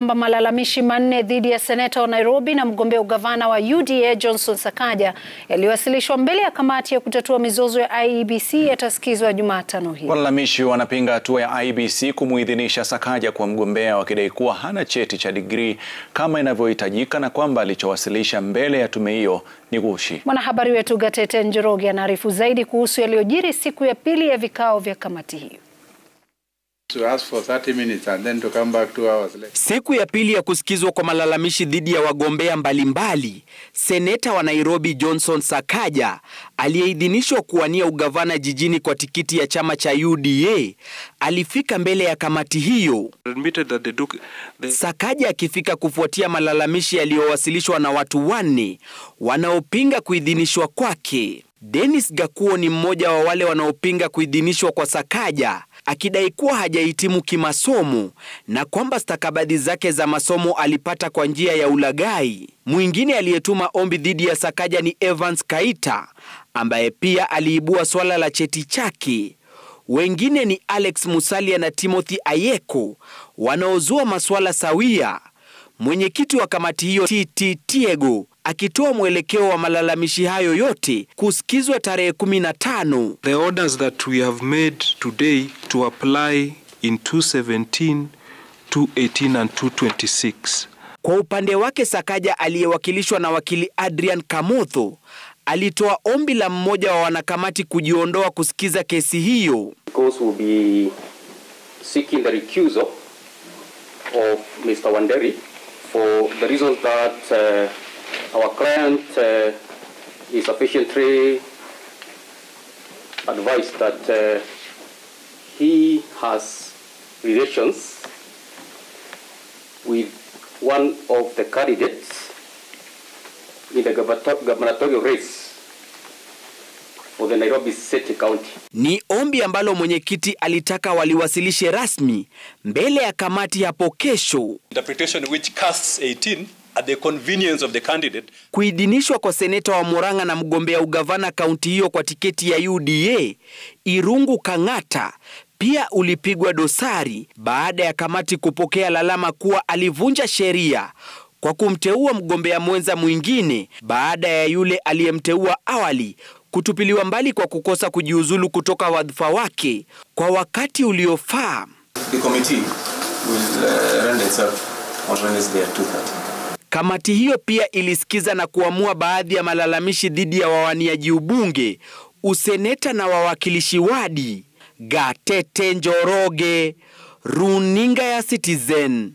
malalamishi manne dhidi ya seneta wa Nairobi na mgombea ugavana wa UDA Johnson Sakaja yaliyowasilishwa mbele ya kamati ya kutatua mizozo ya IEBC yatasikizwa Jumatano hii. Walalamishi wanapinga hatua ya IEBC kumuidhinisha Sakaja kwa mgombea wakidai kuwa hana cheti cha digrii kama inavyohitajika na kwamba alichowasilisha mbele ya tume hiyo ni ghushi. Mwanahabari wetu Gatete Njoroge anaarifu zaidi kuhusu yaliyojiri siku ya pili ya vikao vya kamati hiyo. Siku ya pili ya kusikizwa kwa malalamishi dhidi ya wagombea mbalimbali, seneta wa Nairobi Johnson Sakaja aliyeidhinishwa kuwania ugavana jijini kwa tikiti ya chama cha UDA alifika mbele ya kamati hiyo. Sakaja akifika kufuatia malalamishi yaliyowasilishwa na watu wanne wanaopinga kuidhinishwa kwake. Dennis Gakuo ni mmoja wa wale wanaopinga kuidhinishwa kwa Sakaja akidai kuwa hajahitimu kimasomo na kwamba stakabadhi zake za masomo alipata kwa njia ya ulaghai. Mwingine aliyetuma ombi dhidi ya Sakaja ni Evans Kaita ambaye pia aliibua swala la cheti chake. Wengine ni Alex Musalia na Timothy Ayeko wanaozua masuala sawia. Mwenyekiti wa kamati hiyo TT Tiego akitoa mwelekeo wa malalamishi hayo yote kusikizwa tarehe 15. the orders that we have made today to apply in 217 218 and 226 Kwa upande wake Sakaja aliyewakilishwa na wakili Adrian Kamotho alitoa ombi la mmoja wa wanakamati kujiondoa kusikiza kesi hiyo. course will be seeking the recusal of Mr. Wanderi for the reason that uh, our client uh, is sufficiently advised that uh, he has relations with one of the candidates in the gubernator- gubernatorial race for the Nairobi City County. Ni ombi ambalo mwenyekiti alitaka waliwasilishe rasmi mbele ya kamati hapo kesho. interpretation which casts 18 at the convenience of the candidate Kuidhinishwa kwa seneta wa Murang'a na mgombea ugavana kaunti hiyo kwa tiketi ya UDA Irungu Kang'ata pia ulipigwa dosari baada ya kamati kupokea lalama kuwa alivunja sheria kwa kumteua mgombea mwenza mwingine baada ya yule aliyemteua awali kutupiliwa mbali kwa kukosa kujiuzulu kutoka wadhifa wake kwa wakati uliofaa. Uh, run itself on Wednesday at 2.30. Kamati hiyo pia ilisikiza na kuamua baadhi ya malalamishi dhidi ya wawaniaji ubunge, useneta na wawakilishi wadi. Gatete Njoroge, runinga ya Citizen.